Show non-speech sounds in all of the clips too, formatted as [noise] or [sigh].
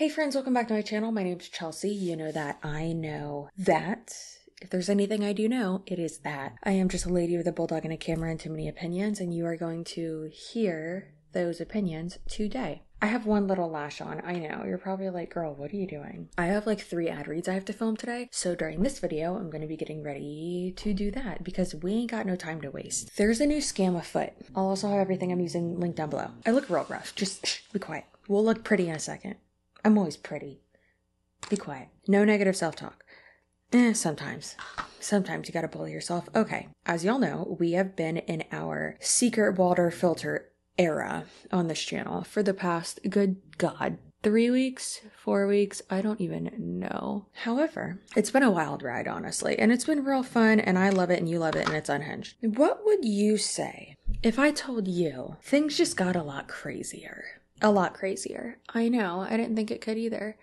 Hey friends, welcome back to my channel. My name's Chelsea. You know that. I know that. If there's anything I do know, it is that. I am just a lady with a bulldog and a camera and too many opinions, and you are going to hear those opinions today. I have one little lash on. I know. You're probably like, girl, what are you doing? I have like three ad reads I have to film today. So during this video, I'm going to be getting ready to do that because we ain't got no time to waste. There's a new scam afoot. I'll also have everything I'm using linked down below. I look real rough. Just be quiet. We'll look pretty in a second. I'm always pretty. Be quiet. No negative self talk. Eh, sometimes. Sometimes you gotta bully yourself. Okay, as y'all know, we have been in our secret water filter era on this channel for the past, good God, three weeks, four weeks, I don't even know. However, it's been a wild ride, honestly, and it's been real fun, and I love it, and you love it, and it's unhinged. What would you say if I told you things just got a lot crazier? A lot crazier. I know, I didn't think it could either.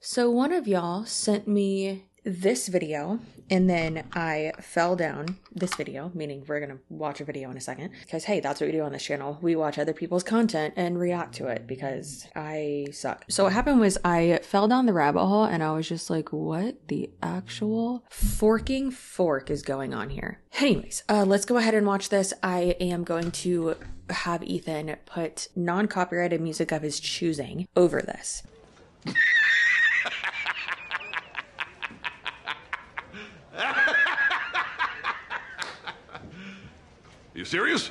So, one of y'all sent me this video and then I fell down this video, meaning we're gonna watch a video in a second. Because hey, that's what we do on this channel. We watch other people's content and react to it because I suck. So what happened was I fell down the rabbit hole and I was just like, what the actual forking fork is going on here? Anyways, uh, let's go ahead and watch this. I am going to have Ethan put non-copyrighted music of his choosing over this. [laughs] You serious?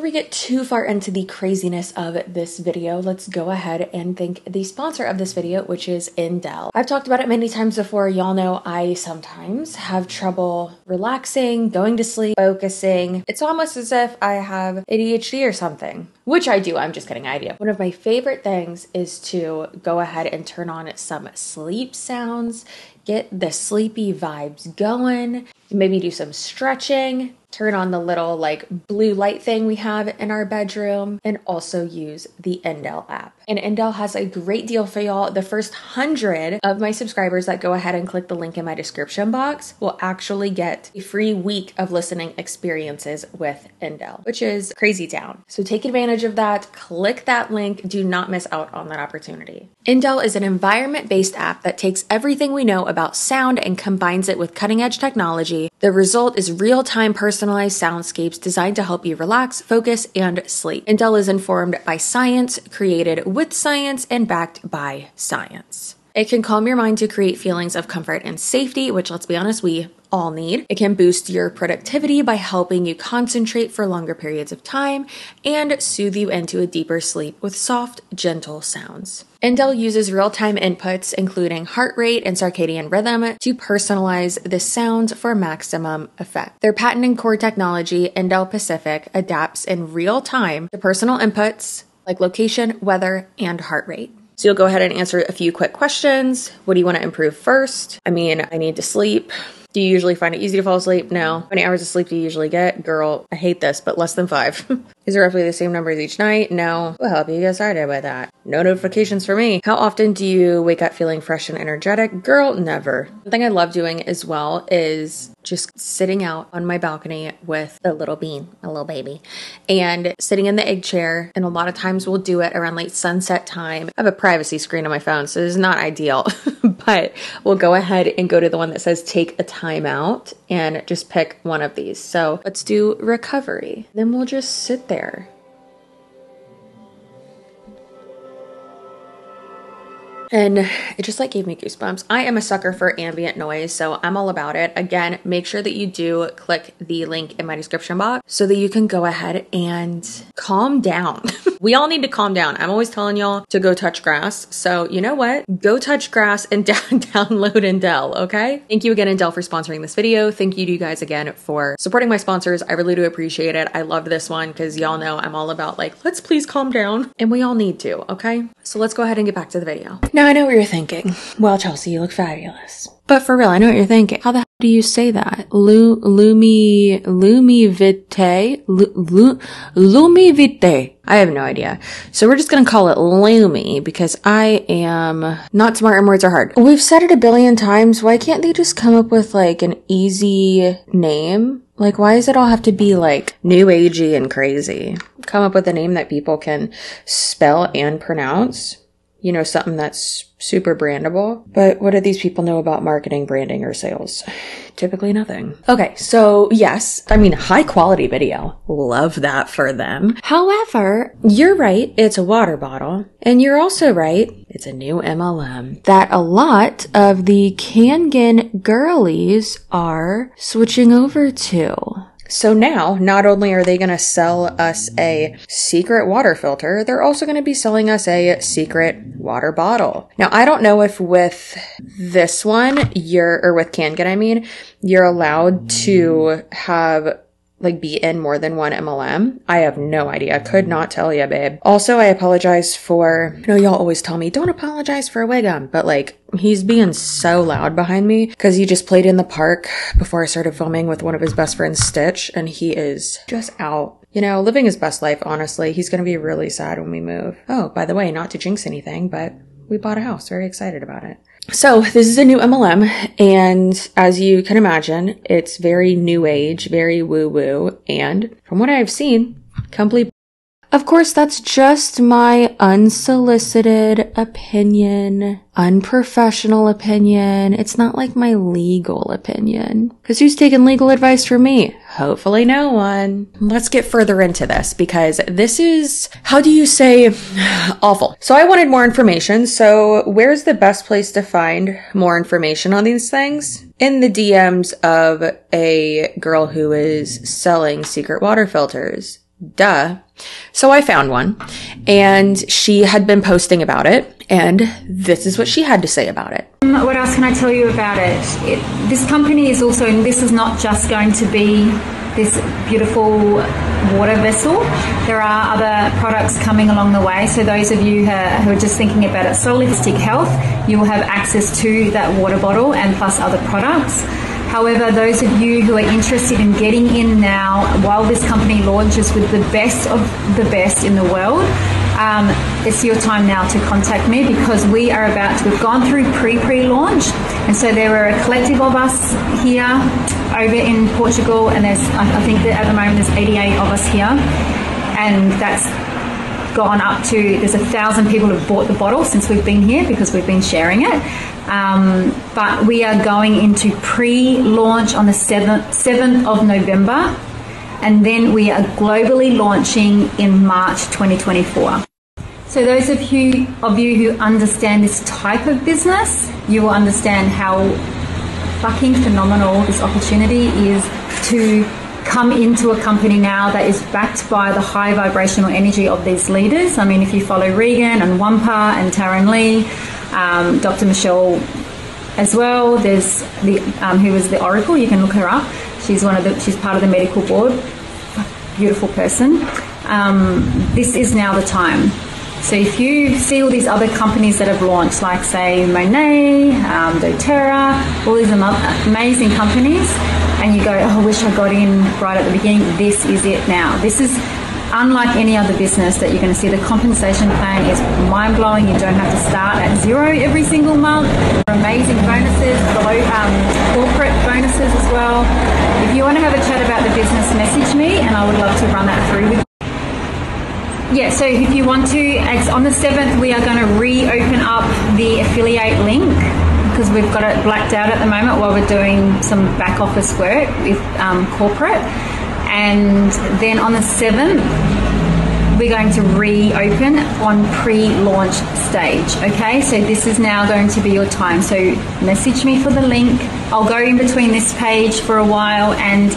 Before we get too far into the craziness of this video, let's go ahead and thank the sponsor of this video, which is Endel. I've talked about it many times before. Y'all know I sometimes have trouble relaxing, going to sleep, focusing. It's almost as if I have ADHD or something, which I do. I'm just kidding. I do. One of my favorite things is to go ahead and turn on some sleep sounds, get the sleepy vibes going, maybe do some stretching, turn on the little like blue light thing we have in our bedroom, and also use the Endel app. And Endel has a great deal for y'all. The first hundred of my subscribers that go ahead and click the link in my description box will actually get a free week of listening experiences with Endel, which is crazy town. So take advantage of that. Click that link. Do not miss out on that opportunity. Endel is an environment based app that takes everything we know about sound and combines it with cutting edge technology. The result is real time personalized soundscapes designed to help you relax, focus, and sleep. Endel is informed by science, created with science, and backed by science. It can calm your mind to create feelings of comfort and safety, which let's be honest, we all need. It can boost your productivity by helping you concentrate for longer periods of time and soothe you into a deeper sleep with soft, gentle sounds. Endel uses real time inputs, including heart rate and circadian rhythm, to personalize the sounds for maximum effect. Their patented core technology, Endel Pacific, adapts in real time to personal inputs like location, weather, and heart rate. So you'll go ahead and answer a few quick questions. What do you want to improve first? I mean, I need to sleep. Do you usually find it easy to fall asleep? No. Mm-hmm. How many hours of sleep do you usually get? Girl, I hate this, but less than five. [laughs] Is it roughly the same numbers each night? No. We'll help you get started with that. No notifications for me. How often do you wake up feeling fresh and energetic? Girl, never. One thing I love doing as well is just sitting out on my balcony with a little bean, a little baby, and sitting in the egg chair. And a lot of times we'll do it around late sunset time. I have a privacy screen on my phone, so it's not ideal. [laughs] but we'll go ahead and go to the one that says take a timeout and just pick one of these. So let's do recovery. Then we'll just sit there. And it just like gave me goosebumps. I am a sucker for ambient noise, so I'm all about it. Again, make sure that you do click the link in my description box so that you can go ahead and calm down. [laughs] we all need to calm down. I'm always telling y'all to go touch grass. So you know what? Go touch grass and [laughs] down download Endel, okay? Thank you again, Endel, for sponsoring this video. Thank you to you guys again for supporting my sponsors. I really do appreciate it. I love this one because y'all know I'm all about like, let's please calm down. And we all need to, okay? So let's go ahead and get back to the video. Now I know what you're thinking. Well, Chelsea, you look fabulous. But for real, I know what you're thinking. How the hell do you say that? Lu, lumi, lumi vite, lu, lu, lumi vite. I have no idea. So we're just gonna call it Lumi because I am not smart and words are hard. We've said it a billion times. Why can't they just come up with like an easy name? Like, why does it all have to be like new agey and crazy? Come up with a name that people can spell and pronounce. You know, something that's super brandable. But what do these people know about marketing, branding, or sales? [sighs] Typically nothing. Okay, so yes, I mean, high quality video. Love that for them. However, you're right, it's a water bottle. And you're also right, it's a new MLM that a lot of the Kangen girlies are switching over to. So now, not only are they going to sell us a secret water filter, they're also going to be selling us a secret water bottle. Now, I don't know if with this one, you're, or with Kangen, I mean, you're allowed to have like be in more than one MLM? I have no idea. Could not tell you, babe. Also, I apologize for, you know, y'all always tell me, don't apologize for a Wiggum, but like, he's being so loud behind me because he just played in the park before I started filming with one of his best friends, Stitch, and he is just out. You know, living his best life, honestly. He's gonna be really sad when we move. Oh, by the way, not to jinx anything, but we bought a house. Very excited about it. So this is a new MLM, and as you can imagine, it's very new age, very woo woo, and from what I've seen, complete. Of course, that's just my unsolicited opinion, unprofessional opinion. It's not like my legal opinion. Cause who's taking legal advice from me? Hopefully no one. Let's get further into this because this is, how do you say, [sighs] awful. So I wanted more information. So where's the best place to find more information on these things? In the DMs of a girl who is selling secret water filters. Duh. So I found one and she had been posting about it and this is what she had to say about it. Um, what else can I tell you about it? it? This company is also, and this is not just going to be this beautiful water vessel. There are other products coming along the way. So those of you who are, just thinking about it holistic health, you will have access to that water bottle and plus other products. However, those of you who are interested in getting in now, while this company launches with the best of the best in the world, um, it's your time now to contact me because we are about to, we've gone through pre-pre-launch and so there are a collective of us here over in Portugal and there's I think that at the moment there's 88 of us here. And that's gone up to there's a thousand people who've bought the bottle since we've been here because we've been sharing it. Um, but we are going into pre-launch on the 7th, 7th of November and then we are globally launching in March 2024. So those of you of you who understand this type of business, you will understand how fucking phenomenal this opportunity is to come into a company now that is backed by the high vibrational energy of these leaders. I mean, if you follow Regan and Wampa and Taryn Lee, um, Dr. Michelle as well. There's the um, who was the Oracle. You can look her up. She's one of the. She's part of the medical board. Beautiful person. Um, this is now the time. So if you see all these other companies that have launched, like say Monat, um, DoTerra, all these amazing companies, and you go, oh, I wish I got in right at the beginning. This is it now. This is unlike any other business that you're going to see, the compensation plan is mind blowing. You don't have to start at zero every single month. Amazing bonuses, um, corporate bonuses as well. If you want to have a chat about the business, message me and I would love to run that through with you. Yeah, so if you want to, on the 7th, we are going to reopen up the affiliate link because we've got it blacked out at the moment while we're doing some back office work with um, corporate. And then on the 7th, we're going to reopen on pre-launch stage okay? So this is now going to be your time. So message me for the link. I'll go in between this page for a while and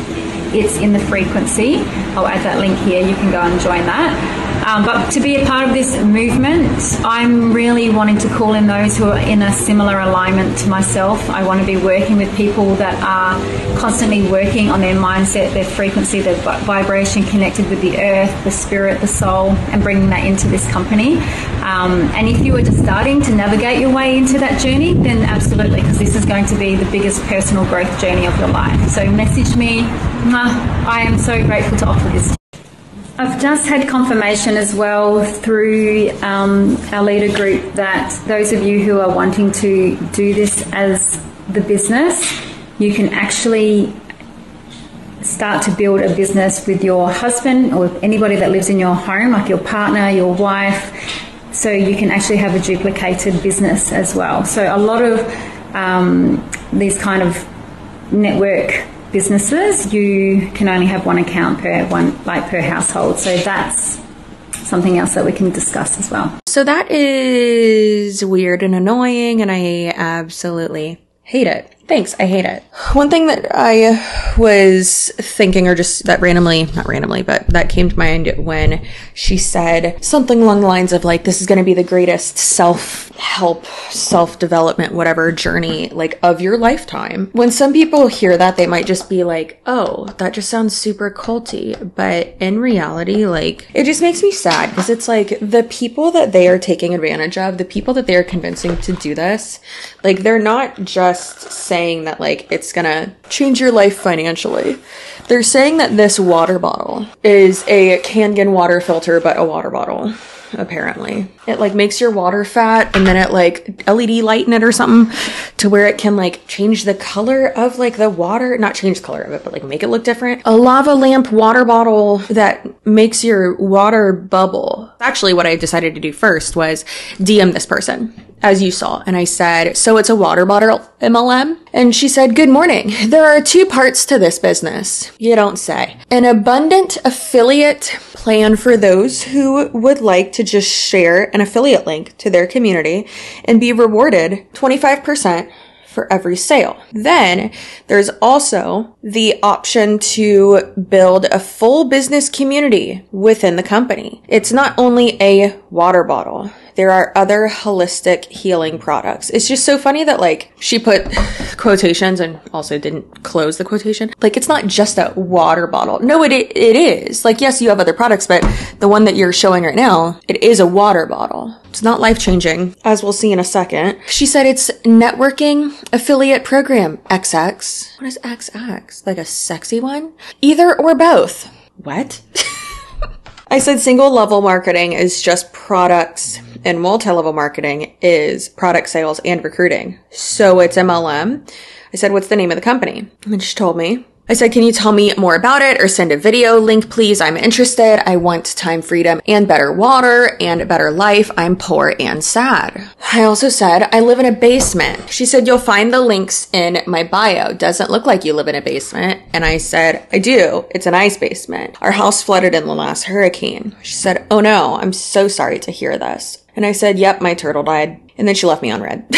it's in the frequency. I'll add that link here. You can go and join that um, but to be a part of this movement, I'm really wanting to call in those who are in a similar alignment to myself. I want to be working with people that are constantly working on their mindset, their frequency, their vibration connected with the earth, the spirit, the soul, and bringing that into this company. Um, and if you are just starting to navigate your way into that journey, then absolutely, because this is going to be the biggest personal growth journey of your life. So message me. I am so grateful to offer this. I've just had confirmation as well through um, our leader group that those of you who are wanting to do this as the business, you can actually start to build a business with your husband or anybody that lives in your home, like your partner, your wife. So you can actually have a duplicated business as well. So a lot of um, these kind of network businesses, you can only have one account per one like per household. So that's something else that we can discuss as well. So that is weird and annoying and I absolutely hate it. Thanks. I hate it. One thing that I was thinking, or just that randomly, not randomly, but that came to mind when she said something along the lines of like, this is going to be the greatest self help, self development, whatever journey like of your lifetime. When some people hear that, they might just be like, oh, that just sounds super culty. But in reality, like, it just makes me sad because it's like the people that they are taking advantage of, the people that they are convincing to do this, like, they're not just saying that like it's gonna change your life financially. They're saying that this water bottle is a Kangen water filter, but a water bottle apparently. It like makes your water fat and then it like LED light in it or something to where it can like change the color of like the water, not change the color of it, but like make it look different. A lava lamp water bottle that makes your water bubble. Actually, what I decided to do first was DM this person as you saw. And I said, so it's a water bottle MLM? And she said, good morning. There are two parts to this business. You don't say. An abundant affiliate plan for those who would like to just share an affiliate link to their community and be rewarded 25% for every sale. Then there's also the option to build a full business community within the company. It's not only a water bottle. There are other holistic healing products. It's just so funny that like she put quotations and also didn't close the quotation. Like it's not just a water bottle. No, it it is. Like yes, you have other products, but the one that you're showing right now, it is a water bottle. It's not life changing, as we'll see in a second. She said it's networking affiliate program XX. What is XX? Like a sexy one? Either or both. What? [laughs] I said single level marketing is just products and multi-level marketing is product sales and recruiting. So it's MLM. I said, what's the name of the company? And she told me. I said, can you tell me more about it or send a video link, please? I'm interested. I want time freedom and better water and better life. I'm poor and sad. I also said, I live in a basement. She said, you'll find the links in my bio. Doesn't look like you live in a basement. And I said, I do. It's an ice basement. Our house flooded in the last hurricane. She said, oh no, I'm so sorry to hear this. And I said, yep, my turtle died. And then she left me on read. [laughs]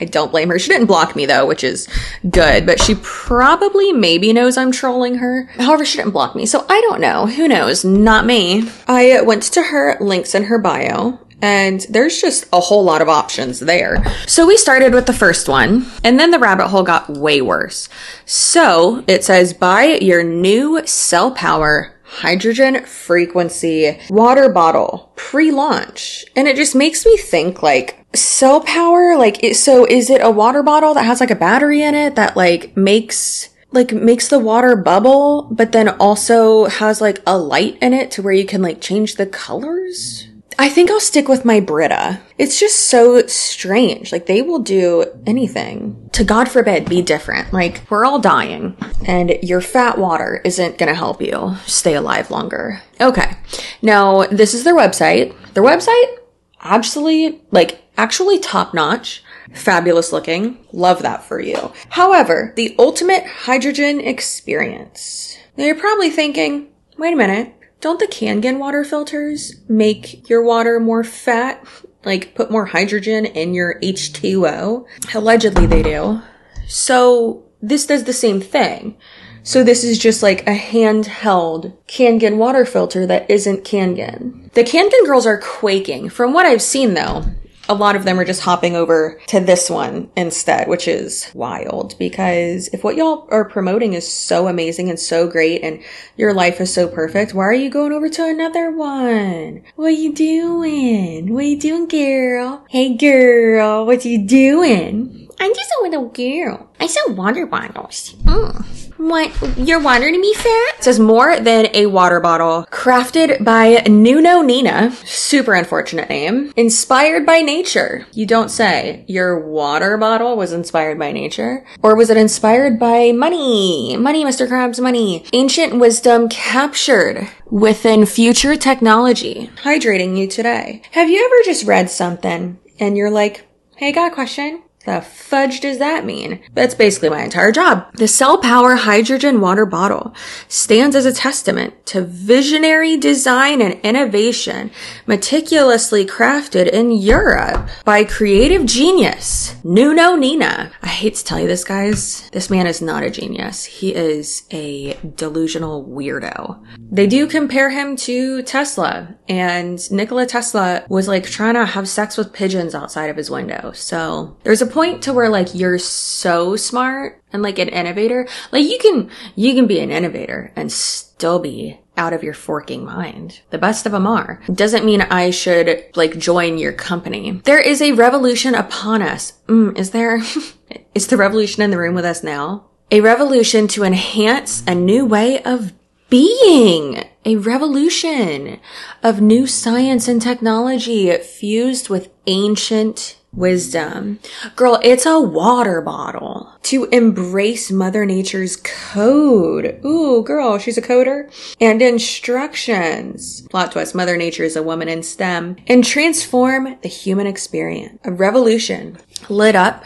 I don't blame her. She didn't block me though, which is good, but she probably maybe knows I'm trolling her. However, she didn't block me, so I don't know. Who knows? Not me. I went to her links in her bio and there's just a whole lot of options there. So we started with the first one, and then the rabbit hole got way worse. So it says buy your new cell power hydrogen frequency water bottle pre-launch. And it just makes me think like cell power, like it, so is it a water bottle that has like a battery in it that like makes like makes the water bubble, but then also has like a light in it to where you can like change the colors? I think I'll stick with my Brita. It's just so strange. Like they will do anything to God forbid be different. Like we're all dying and your fat water isn't going to help you stay alive longer. Okay. Now this is their website. Their website, absolutely like actually top notch. Fabulous looking. Love that for you. However, the ultimate hydrogen experience. Now you're probably thinking, wait a minute. Don't the Kangen water filters make your water more fat? Like put more hydrogen in your H2O? Allegedly they do. So this does the same thing. So this is just like a handheld Kangen water filter that isn't Kangen. The Kangen girls are quaking. From what I've seen though, a lot of them are just hopping over to this one instead, which is wild because if what y'all are promoting is so amazing and so great and your life is so perfect, why are you going over to another one? What are you doing? What are you doing, girl? Hey girl, what are you doing? I'm just a little girl. I sell water bottles. Mm. What? You're wondering me fat? Says more than a water bottle. Crafted by Nuno Nina. Super unfortunate name. Inspired by nature. You don't say. Your water bottle was inspired by nature? Or was it inspired by money? Money, Mr. Krabs, money. Ancient wisdom captured within future technology. Hydrating you today. Have you ever just read something and you're like, hey, got a question? The fudge does that mean? That's basically my entire job. The Cell Power Hydrogen Water Bottle stands as a testament to visionary design and innovation meticulously crafted in Europe by creative genius Nuno Nina. I hate to tell you this, guys. This man is not a genius. He is a delusional weirdo. They do compare him to Tesla, and Nikola Tesla was like trying to have sex with pigeons outside of his window. So there's a point to where like you're so smart and like an innovator. Like you can, you can be an innovator and still be out of your forking mind. The best of them are. Doesn't mean I should like join your company. There is a revolution upon us. Mm, is there? [laughs] is the revolution in the room with us now? A revolution to enhance a new way of being. A revolution of new science and technology fused with ancient wisdom. Girl, it's a water bottle to embrace Mother Nature's code. Ooh, girl, she's a coder. And instructions. Plot twist, Mother Nature is a woman in STEM. And transform the human experience. A revolution lit up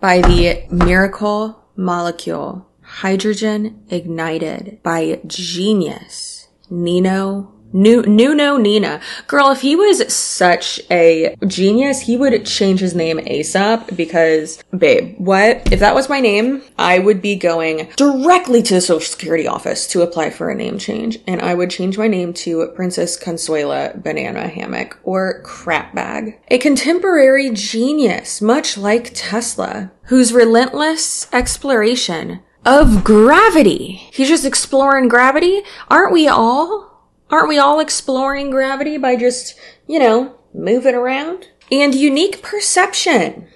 by the miracle molecule. Hydrogen ignited by genius. Nino New, Nuno Nina. Girl, if he was such a genius, he would change his name ASAP because, babe, what? If that was my name, I would be going directly to the social security office to apply for a name change. And I would change my name to Princess Consuela Banana Hammock or Crap Bag. A contemporary genius, much like Tesla, whose relentless exploration of gravity. He's just exploring gravity. Aren't we all? Aren't we all exploring gravity by just, you know, moving around? And unique perception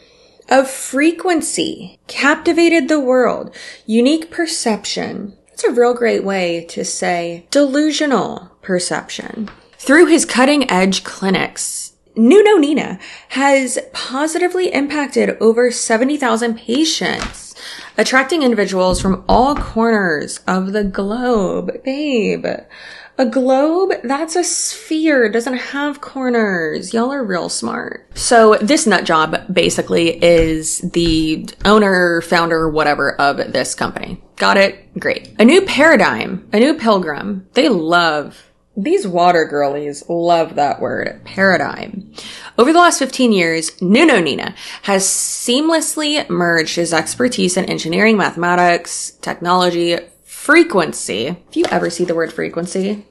of frequency captivated the world. Unique perception. That's a real great way to say delusional perception. Through his cutting edge clinics, Nuno Nina has positively impacted over 70,000 patients, attracting individuals from all corners of the globe. Babe, a globe, that's a sphere, doesn't have corners. Y'all are real smart. So this nut job basically is the owner, founder, whatever of this company. Got it? Great. A new paradigm, a new pilgrim. They love these water girlies love that word, paradigm. Over the last 15 years, Nuno Nina has seamlessly merged his expertise in engineering, mathematics, technology, frequency. If you ever see the word frequency,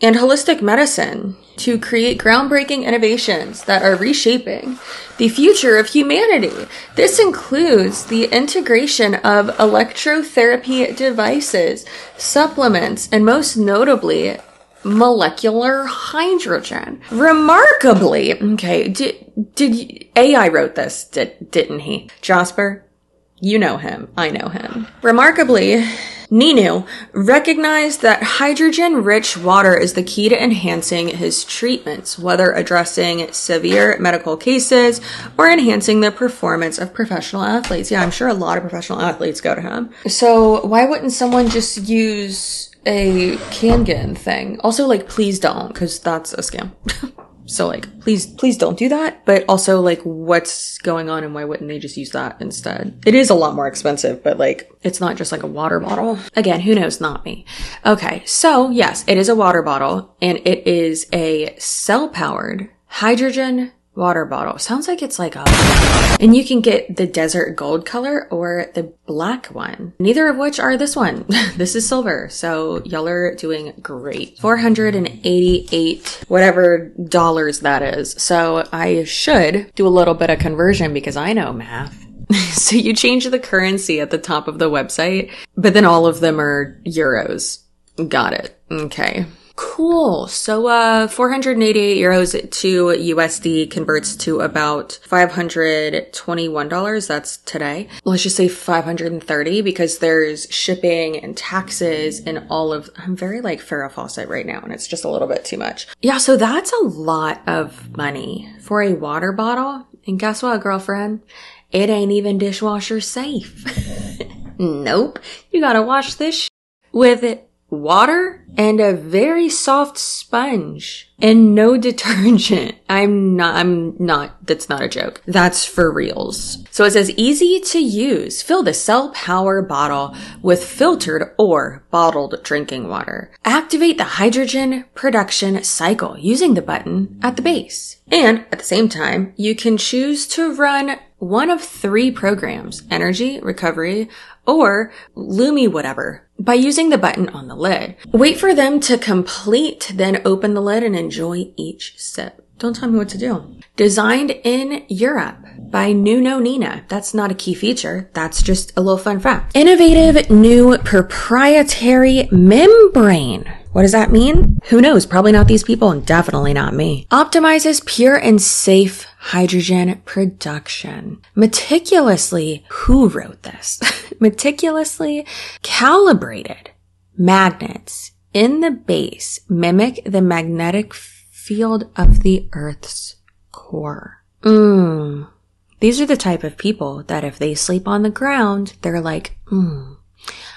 and holistic medicine to create groundbreaking innovations that are reshaping the future of humanity. This includes the integration of electrotherapy devices, supplements, and most notably, molecular hydrogen. Remarkably, okay, did, did AI wrote this, did, didn't he? Jasper, you know him. I know him. Remarkably, Ninu recognized that hydrogen rich water is the key to enhancing his treatments, whether addressing severe medical cases or enhancing the performance of professional athletes. Yeah, I'm sure a lot of professional athletes go to him. So why wouldn't someone just use a Kangen thing? Also, like, please don't, because that's a scam. [laughs] So like, please, please don't do that. But also like, what's going on and why wouldn't they just use that instead? It is a lot more expensive, but like, it's not just like a water bottle. Again, who knows? Not me. Okay. So yes, it is a water bottle and it is a cell powered hydrogen water bottle. Sounds like it's like a, and you can get the desert gold color or the black one. Neither of which are this one. [laughs] this is silver. So y'all are doing great. 488 whatever dollars that is. So I should do a little bit of conversion because I know math. [laughs] so you change the currency at the top of the website, but then all of them are euros. Got it. Okay. Cool. So, uh, 488 euros to USD converts to about $521. That's today. Let's just say 530 because there's shipping and taxes and all of, I'm very like Farrah Fawcett right now and it's just a little bit too much. Yeah. So that's a lot of money for a water bottle. And guess what, girlfriend? It ain't even dishwasher safe. [laughs] nope. You gotta wash this with it water and a very soft sponge and no [laughs] detergent. I'm not, I'm not, that's not a joke. That's for reals. So it says easy to use. Fill the cell power bottle with filtered or bottled drinking water. Activate the hydrogen production cycle using the button at the base. And at the same time, you can choose to run one of three programs, energy, recovery, or Lumi whatever by using the button on the lid. Wait for them to complete, then open the lid and enjoy each sip. Don't tell me what to do. Designed in Europe by Nuno Nina. That's not a key feature. That's just a little fun fact. Innovative new proprietary membrane. What does that mean? Who knows? Probably not these people and definitely not me. Optimizes pure and safe hydrogen production. Meticulously, who wrote this? [laughs] Meticulously calibrated magnets in the base mimic the magnetic field of the Earth's core. Mmm. These are the type of people that if they sleep on the ground, they're like, mmm,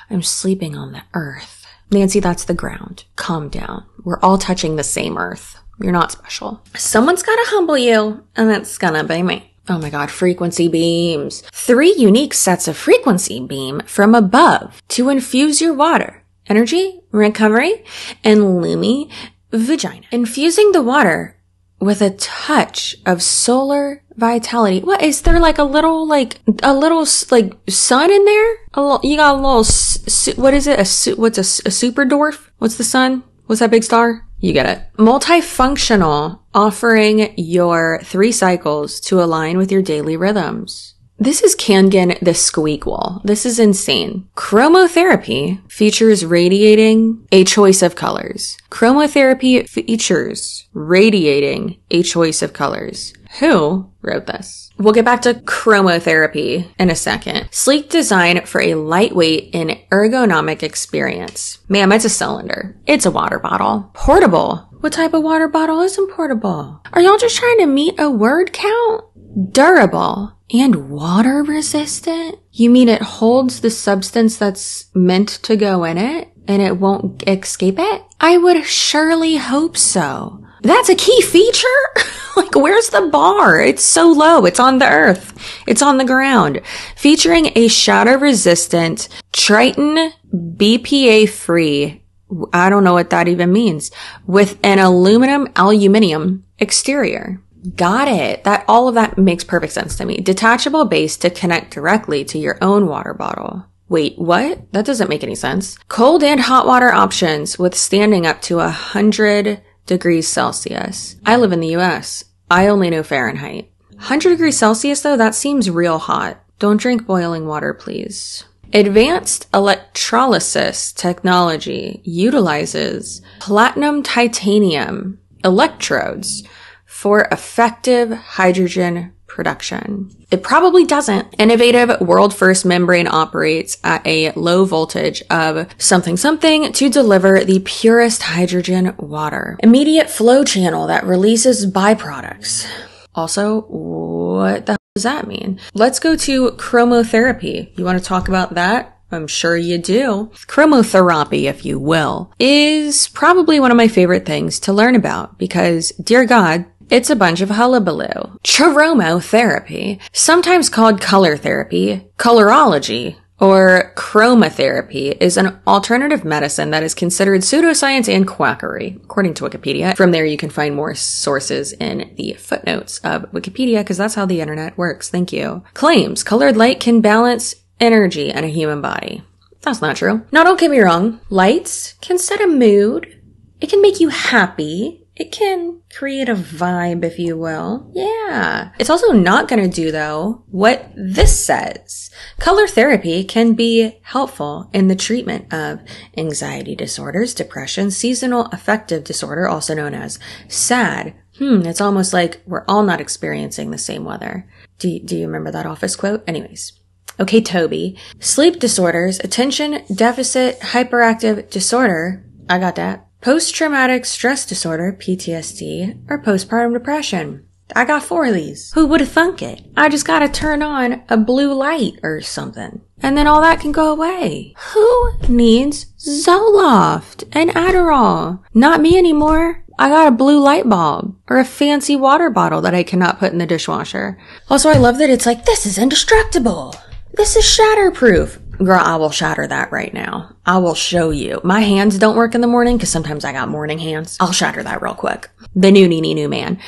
I'm sleeping on the earth. Nancy, that's the ground. Calm down. We're all touching the same earth. You're not special. Someone's gotta humble you, and that's gonna be me. Oh my god, frequency beams. Three unique sets of frequency beam from above to infuse your water. Energy, recovery, and Lumi vagina. Infusing the water with a touch of solar vitality. What is there like a little like a little like sun in there? A little, you got a little su- what is it? A su- what's a, a super dwarf? What's the sun? What's that big star? You get it. Multifunctional, offering your three cycles to align with your daily rhythms. This is Kangen the squeak wall. This is insane. Chromotherapy features radiating a choice of colors. Chromotherapy features radiating a choice of colors. Who wrote this? We'll get back to chromotherapy in a second. Sleek design for a lightweight and ergonomic experience. Ma'am, it's a cylinder. It's a water bottle. Portable. What type of water bottle isn't portable? Are y'all just trying to meet a word count? Durable and water resistant? You mean it holds the substance that's meant to go in it and it won't escape it? I would surely hope so. That's a key feature? [laughs] like, where's the bar? It's so low. It's on the earth. It's on the ground. Featuring a shatter resistant Tritan BPA free. I don't know what that even means with an aluminum aluminium exterior. Got it. That all of that makes perfect sense to me. Detachable base to connect directly to your own water bottle. Wait, what? That doesn't make any sense. Cold and hot water options withstanding up to a hundred degrees Celsius. I live in the US. I only know Fahrenheit. 100 degrees Celsius though, that seems real hot. Don't drink boiling water, please. Advanced electrolysis technology utilizes platinum titanium electrodes for effective hydrogen production. It probably doesn't. Innovative world first membrane operates at a low voltage of something something to deliver the purest hydrogen water. Immediate flow channel that releases byproducts. Also, what the does that mean? Let's go to chromotherapy. You want to talk about that? I'm sure you do. Chromotherapy, if you will, is probably one of my favorite things to learn about because, dear God, It's a bunch of hullabaloo. Chromotherapy, sometimes called color therapy, colorology, or chromotherapy is an alternative medicine that is considered pseudoscience and quackery, according to Wikipedia. From there, you can find more sources in the footnotes of Wikipedia, because that's how the internet works. Thank you. Claims colored light can balance energy in a human body. That's not true. Now, don't get me wrong. Lights can set a mood. It can make you happy. It can create a vibe, if you will. Yeah. It's also not going to do, though, what this says. Color therapy can be helpful in the treatment of anxiety disorders, depression, seasonal affective disorder, also known as SAD. Hmm, it's almost like we're all not experiencing the same weather. Do, do you remember that office quote? Anyways. Okay, Toby. Sleep disorders, attention deficit hyperactive disorder. I got that. Post traumatic stress disorder, PTSD, or postpartum depression. I got four of these. Who would have thunk it? I just gotta turn on a blue light or something. And then all that can go away. Who needs Zoloft and Adderall? Not me anymore. I got a blue light bulb or a fancy water bottle that I cannot put in the dishwasher. Also, I love that it's like, this is indestructible. This is shatterproof. Girl, I will shatter that right now. I will show you. My hands don't work in the morning because sometimes I got morning hands. I'll shatter that real quick. The new Nini new man.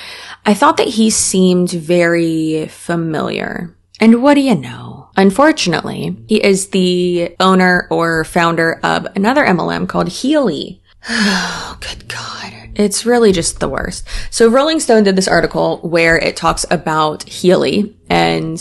I thought that he seemed very familiar. And what do you know? Unfortunately, he is the owner or founder of another MLM called Healy. Oh, [sighs] good God. It's really just the worst. So Rolling Stone did this article where it talks about Healy and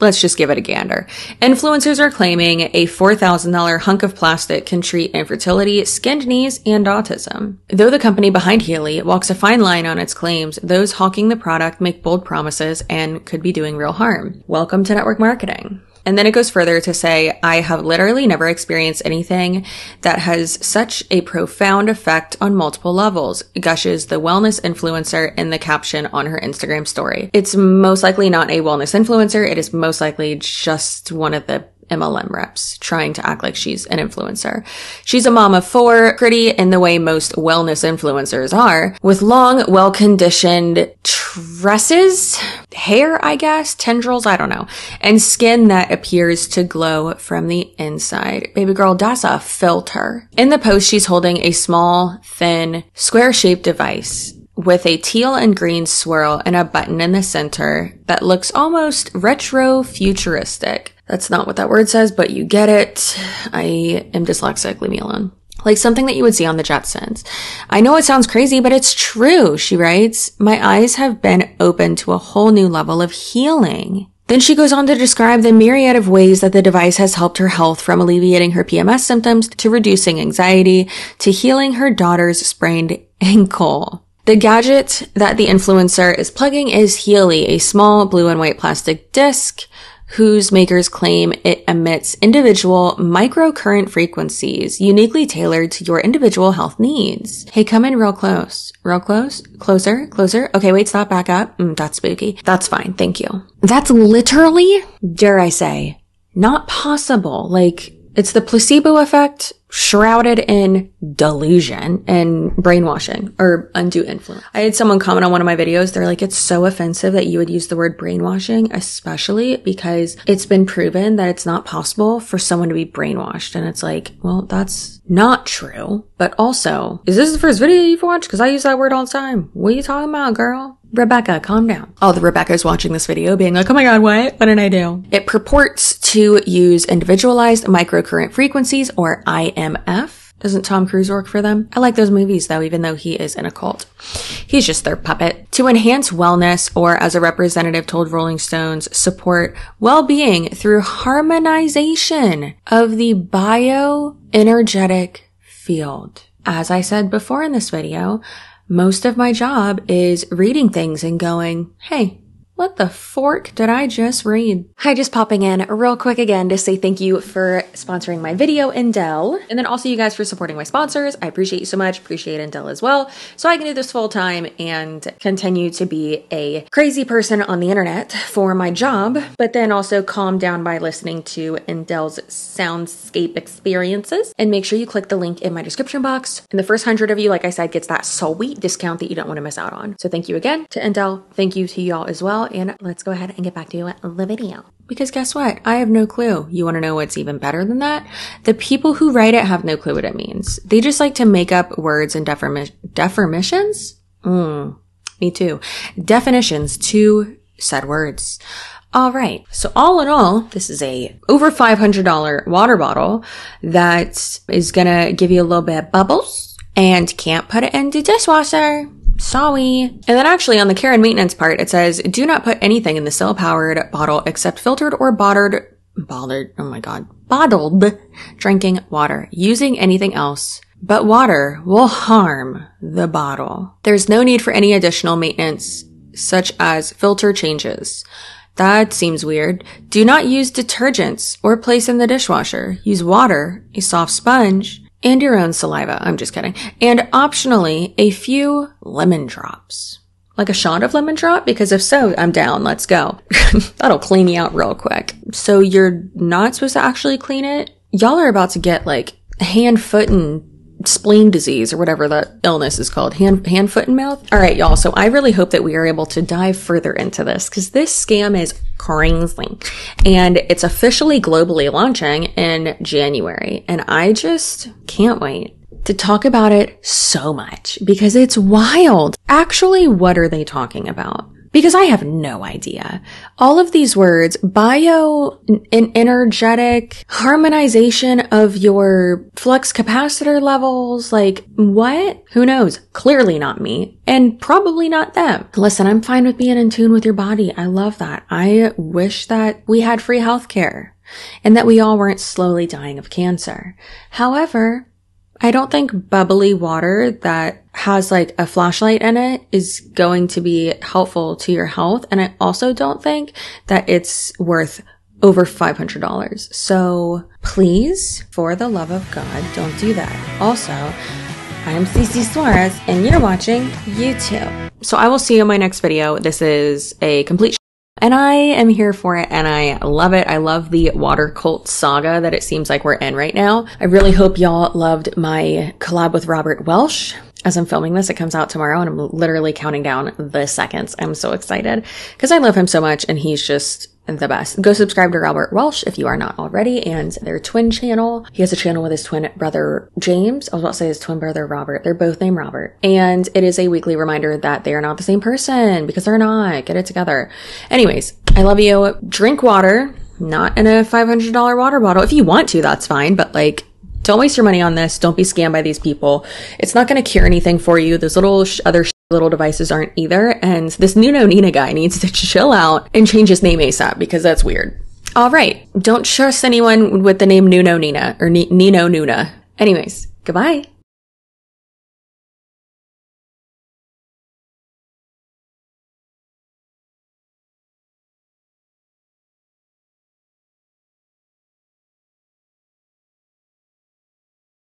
Let's just give it a gander. Influencers are claiming a $4,000 hunk of plastic can treat infertility, skinned knees, and autism. Though the company behind Healy walks a fine line on its claims, those hawking the product make bold promises and could be doing real harm. Welcome to network marketing. And then it goes further to say, I have literally never experienced anything that has such a profound effect on multiple levels, gushes the wellness influencer in the caption on her Instagram story. It's most likely not a wellness influencer. It is most likely just one of the MLM reps trying to act like she's an influencer. She's a mom of four, pretty in the way most wellness influencers are, with long, well-conditioned tresses, hair, I guess, tendrils, I don't know, and skin that appears to glow from the inside. Baby girl, that's a filter. In the post, she's holding a small, thin, square-shaped device with a teal and green swirl and a button in the center that looks almost retro futuristic. That's not what that word says, but you get it. I am dyslexic. Leave me alone. Like something that you would see on the Jetsons. I know it sounds crazy, but it's true, she writes. My eyes have been opened to a whole new level of healing. Then she goes on to describe the myriad of ways that the device has helped her health from alleviating her PMS symptoms to reducing anxiety to healing her daughter's sprained [laughs] ankle. The gadget that the influencer is plugging is Healy, a small blue and white plastic disc whose makers claim it emits individual microcurrent frequencies uniquely tailored to your individual health needs. Hey, come in real close. Real close? Closer? Closer? Okay, wait, stop, back up. Mm, that's spooky. That's fine. Thank you. That's literally, dare I say, not possible. Like, it's the placebo effect shrouded in delusion and brainwashing or undue influence. I had someone comment on one of my videos. They're like, it's so offensive that you would use the word brainwashing, especially because it's been proven that it's not possible for someone to be brainwashed. And it's like, well, that's not true. But also, is this the first video you've watched? Because I use that word all the time. What are you talking about, girl? Rebecca, calm down. All the Rebecca's watching this video being like, oh my god, what? What did I do? It purports to use individualized microcurrent frequencies or IMF. Doesn't Tom Cruise work for them? I like those movies though, even though he is in a cult. He's just their puppet. To enhance wellness, or as a representative told Rolling Stones, support well-being through harmonization of the bioenergetic field. As I said before in this video, most of my job is reading things and going, Hey, What the fork did I just read? Hi, just popping in real quick again to say thank you for sponsoring my video, Endel. And then also you guys for supporting my sponsors. I appreciate you so much. Appreciate Endel as well. So I can do this full time and continue to be a crazy person on the internet for my job, but then also calm down by listening to Endel's soundscape experiences. And make sure you click the link in my description box. And the first hundred of you, like I said, gets that sweet discount that you don't want to miss out on. So thank you again to Endel. Thank you to y'all as well and let's go ahead and get back to the video. Because guess what? I have no clue. You want to know what's even better than that? The people who write it have no clue what it means. They just like to make up words and deformations? Mm, me too. Definitions to said words. All right. So all in all, this is a over $500 water bottle that is going to give you a little bit of bubbles and can't put it in the dishwasher. Sorry. And then actually on the care and maintenance part, it says, do not put anything in the cell powered bottle except filtered or bottled, bottled, oh my God, bottled drinking water. Using anything else but water will harm the bottle. There's no need for any additional maintenance, such as filter changes. That seems weird. Do not use detergents or place in the dishwasher. Use water, a soft sponge, and your own saliva. I'm just kidding. And optionally, a few lemon drops. Like a shot of lemon drop? Because if so, I'm down. Let's go. [laughs] That'll clean you out real quick. So you're not supposed to actually clean it? Y'all are about to get like hand, foot, and spleen disease or whatever that illness is called hand hand foot and mouth. All right y'all. So i really hope that we are able to dive further into this because this scam is crazy. And it's officially globally launching in january. And i just can't wait to talk about it so much because it's wild. Actually what are they talking about because I have no idea. All of these words, bio, an energetic, harmonization of your flux capacitor levels, like what? Who knows? Clearly not me and probably not them. Listen, I'm fine with being in tune with your body. I love that. I wish that we had free healthcare and that we all weren't slowly dying of cancer. However, I don't think bubbly water that has like a flashlight in it is going to be helpful to your health. And I also don't think that it's worth over $500. So please, for the love of God, don't do that. Also, I'm CC Suarez and you're watching YouTube. So I will see you in my next video. This is a complete and I am here for it and I love it. I love the water cult saga that it seems like we're in right now. I really hope y'all loved my collab with Robert Welsh. As I'm filming this, it comes out tomorrow and I'm literally counting down the seconds. I'm so excited because I love him so much and he's just the best. Go subscribe to Robert Welsh if you are not already and their twin channel. He has a channel with his twin brother James. I was about to say his twin brother Robert. They're both named Robert. And it is a weekly reminder that they are not the same person because they're not. Get it together. Anyways, I love you. Drink water, not in a $500 water bottle. If you want to, that's fine. But like, don't waste your money on this. Don't be scammed by these people. It's not going to cure anything for you. Those little sh- other sh- little devices aren't either. And this Nuno Nina guy needs to [laughs] chill out and change his name ASAP because that's weird. All right. Don't trust anyone with the name Nuno Nina or Nino Nuna. Anyways, goodbye.